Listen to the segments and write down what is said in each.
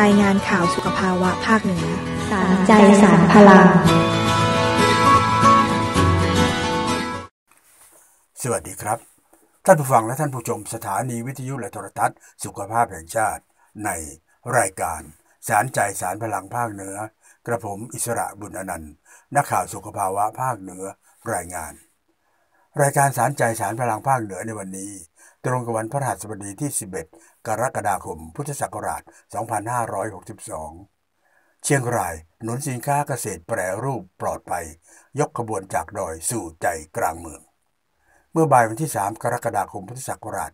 รายงานข่าวสุขภาวะภาคเหนือสารใจสารพลัง สวัสดีครับ ท่านผู้ฟังและท่านผู้ชมสถานีวิทยุและโทรทัศน์ สุขภาพแห่งชาติ ในรายการสารใจสารพลังภาคเหนือ กระผมอิสระบุญอนันต์ นักข่าวสุขภาวะภาคเหนือรายงาน รายการสารใจสารพลังภาคเหนือในวันนี้ ตรงกับวันพฤหัสบดีที่ 11 กรกฎาคม พุทธศักราช 2562 เชียงรายหนุนสินค้าเกษตรแปรรูปปลอดภัย ยกขบวนจากดอยสู่ใจกลางเมือง เมื่อบ่ายวันที่ 3 กรกฎาคม พุทธศักราช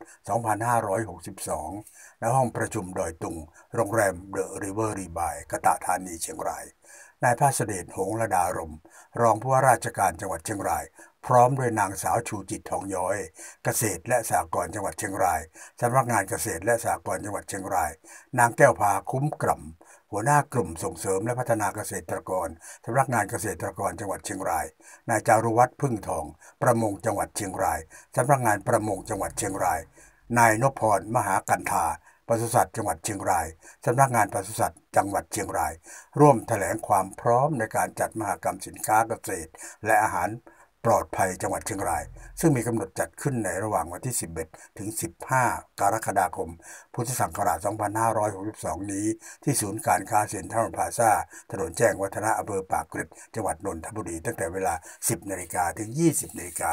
2562 ณ ห้องประชุมดอยตุง โรงแรม The Riverie by กะตะธานีเชียงรายนายภาษเดชหงส์ลดารมภ์ รองผู้ว่าราชการจังหวัดเชียงราย พร้อมโดยนางสาวชูจิตทองย้อย เกษตรและสหกรณ์จังหวัดเชียงรายสำนักงานเกษตรและสหกรณ์จังหวัดเชียงราย นางแก้วพาคุ้มกล่ำหัวหน้ากลุ่มส่งเสริมและพัฒนาเกษตรกรสำนักงานเกษตรกรจังหวัดเชียงราย นายจารุวัฒน์พึ่งทอง ประมงจังหวัดเชียงรายสำนักงานประมงจังหวัดเชียงราย นายนพพรมหากันธาปศุสัตว์จังหวัดเชียงราย สำนักงานปศุสัตว์จังหวัดเชียงราย ร่วมแถลงความพร้อมในการจัดมหกรรมสินค้าเกษตร และอาหาร ปลอดภัยจังหวัดเชียงราย ซึ่งมีกำหนดจัดขึ้นในระหว่างวันที่ 11 ถึง 15 กรกฎาคม พุทธศักราช 2562 นี้ ที่ศูนย์การค้าเซ็นทรัลพาซาถนนแจ้งวัฒนะอำเภอปากเกร็ดจังหวัดนนทบุรี ตั้งแต่เวลา 10 นาฬิกาถึง 20 นาฬิกา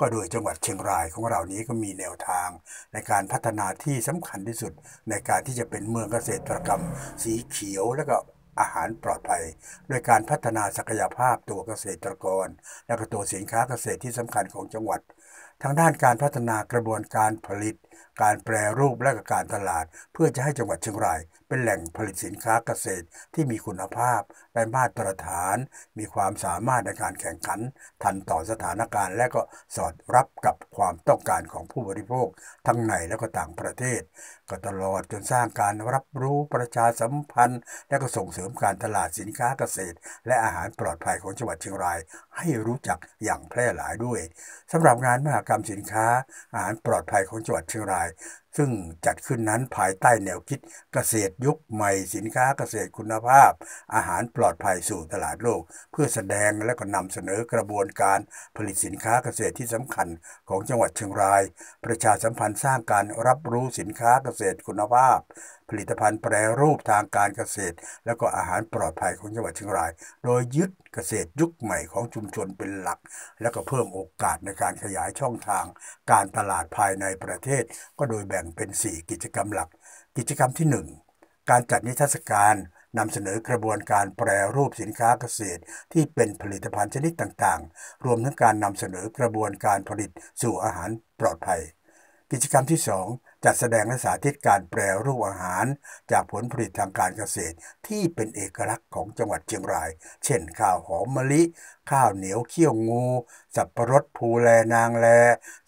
ก็โดยจังหวัดเชียงรายของเรานี้ก็มีแนวทาง ในการพัฒนาที่สำคัญที่สุด ในการที่จะเป็นเมืองเกษตรกรรม สีเขียวและก็ อาหารปลอดภัย โดยการพัฒนาศักยภาพตัวเกษตรกร และก็ตัวสินค้าเกษตรที่สำคัญของจังหวัด ทางด้านการพัฒนากระบวนการผลิต การแปรรูปและการตลาด เพื่อจะให้จังหวัดเชียงราย เป็นแหล่งผลิตสินค้าเกษตรที่มีคุณภาพได้มาตรฐาน มีความสามารถในการแข่งขัน ทันต่อสถานการณ์และก็สอดรับกับความต้องการของผู้บริโภค ทั้งในและก็ต่างประเทศ ก็ตลอดจนสร้างการรับรู้ประชาสัมพันธ์ และก็ส่งเสริมการตลาดสินค้าเกษตร และอาหารปลอดภัยของจังหวัดเชียงราย ให้รู้จักอย่างแพร่หลายด้วยสำหรับงานมหกรรมสินค้า อาหารปลอดภัยของจังหวัดเชียงราย ซึ่งจัดขึ้นนั้นภายใต้แนวคิดเกษตรยุคใหม่สินค้าเกษตรคุณภาพ อาหารปลอดภัยสู่ตลาดโลก เพื่อแสดงและก็นำเสนอกระบวนการผลิตสินค้าเกษตรที่สำคัญของจังหวัดเชียงราย ประชาสัมพันธ์สร้างการรับรู้สินค้าเกษตรคุณภาพ ผลิตภัณฑ์แปรรูปทางการเกษตร และก็อาหารปลอดภัยของจังหวัดเชียงราย โดยยึดเกษตรยุคใหม่ของชุมชนเป็นหลัก และก็เพิ่มโอกาสในการขยายช่องทาง การตลาดภายในประเทศ ก็โดยแบ่งเป็น 4 กิจกรรมหลัก กิจกรรมที่ 1 การจัดนิทรรศการนำเสนอกระบวนการแปรรูปสินค้าเกษตร ที่เป็นผลิตภัณฑ์ชนิดต่างๆ รวมทั้งการนำเสนอกระบวนการผลิตสู่อาหารปลอดภัย กิจกรรมที่ 2 จัดแสดงและสาธิตการแปรรูปอาหาร จากผลผลิตทางการเกษตรที่เป็นเอกลักษณ์ของจังหวัดเชียงราย เช่น ข้าวหอมมะลิ ข้าวเหนียวเขี้ยวงู สับปะรดภูแลนางแล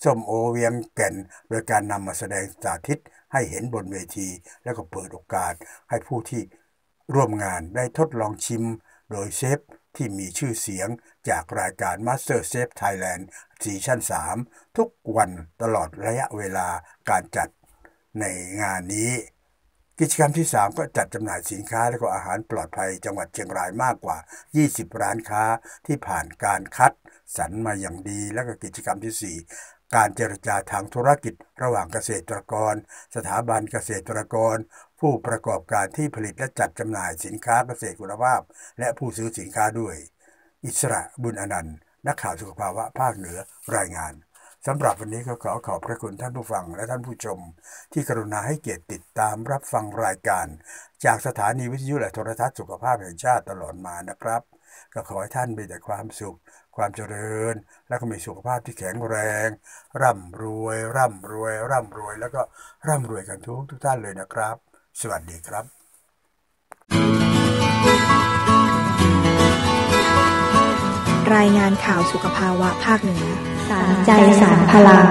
ส้มโอเวียงแก่น โดยการนำมาแสดงสาธิตให้เห็นบนเวที และก็เปิดโอกาสให้ผู้ที่ร่วมงานได้ทดลองชิม โดยเชฟที่มีชื่อเสียงจากรายการ Master Chef Thailand ซีซั่น 3 ทุกวันตลอดระยะเวลาการจัด ในงานนี้ กิจกรรมที่ 3 ก็จัดจำหน่ายสินค้าและก็อาหารปลอดภัยจังหวัดเชียงรายมากกว่า 20 ร้านค้าที่ผ่านการคัดสรรมาอย่างดี และก็กิจกรรมที่ 4การเจรจาทางธุรกิจระหว่างเกษตรกร สถาบันเกษตรกร ผู้ประกอบการที่ผลิตและจัดจำหน่ายสินค้าเกษตรคุณภาพ และผู้ซื้อสินค้าด้วย อิสระบุญอนันต์ นักข่าวสุขภาวะภาคเหนือรายงาน สำหรับวันนี้ก็ขอขอบพระคุณท่านผู้ฟังและท่านผู้ชม ที่กรุณาให้เกียรติติดตามรับฟังรายการ จากสถานีวิทยุและโทรทัศน์สุขภาพแห่งชาติตลอดมานะครับ ก็ขอให้ท่านมีแต่ความสุข ความเจริญ และก็มีสุขภาพที่แข็งแรง ร่ำรวย ร่ำรวย ร่ำรวย แล้วก็ร่ำรวยกันทุกทุกท่านเลยนะครับ สวัสดีครับ รายงานข่าวสุขภาวะภาคเหนือ สารใจสารพลัง